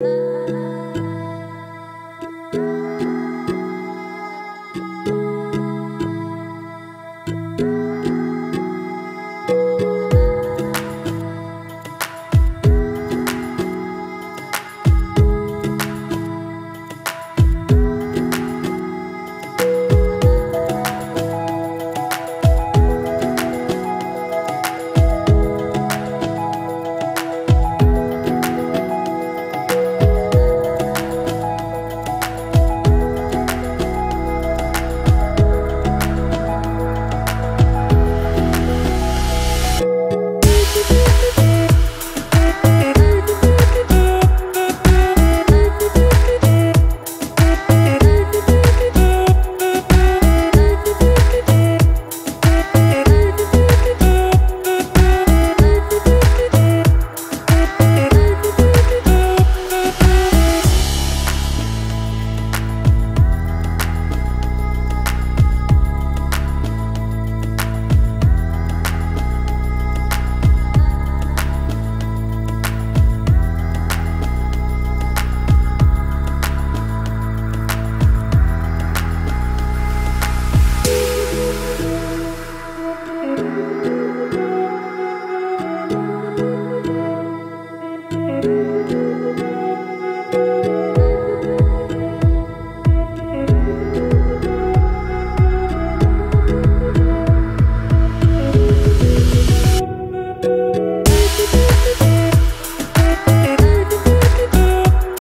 love.